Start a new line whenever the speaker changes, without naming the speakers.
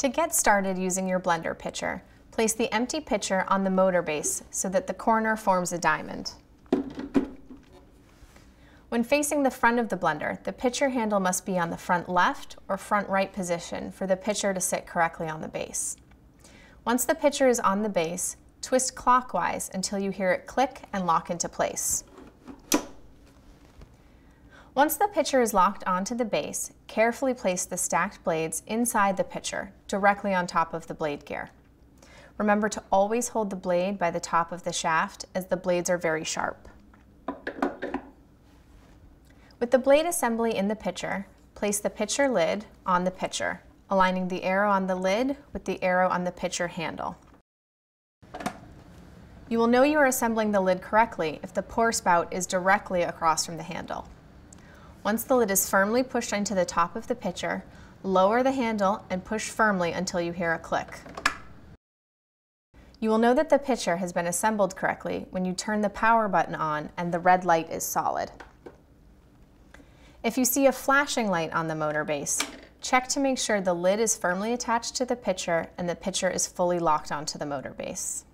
To get started using your blender pitcher, place the empty pitcher on the motor base so that the corner forms a diamond. When facing the front of the blender, the pitcher handle must be on the front left or front right position for the pitcher to sit correctly on the base. Once the pitcher is on the base, twist clockwise until you hear it click and lock into place. Once the pitcher is locked onto the base, carefully place the stacked blades inside the pitcher, directly on top of the blade gear. Remember to always hold the blade by the top of the shaft as the blades are very sharp. With the blade assembly in the pitcher, place the pitcher lid on the pitcher, aligning the arrow on the lid with the arrow on the pitcher handle. You will know you are assembling the lid correctly if the pour spout is directly across from the handle. Once the lid is firmly pushed into the top of the pitcher, lower the handle and push firmly until you hear a click. You will know that the pitcher has been assembled correctly when you turn the power button on and the red light is solid. If you see a flashing light on the motor base, check to make sure the lid is firmly attached to the pitcher and the pitcher is fully locked onto the motor base.